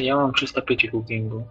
Ja mam 305 cookingu.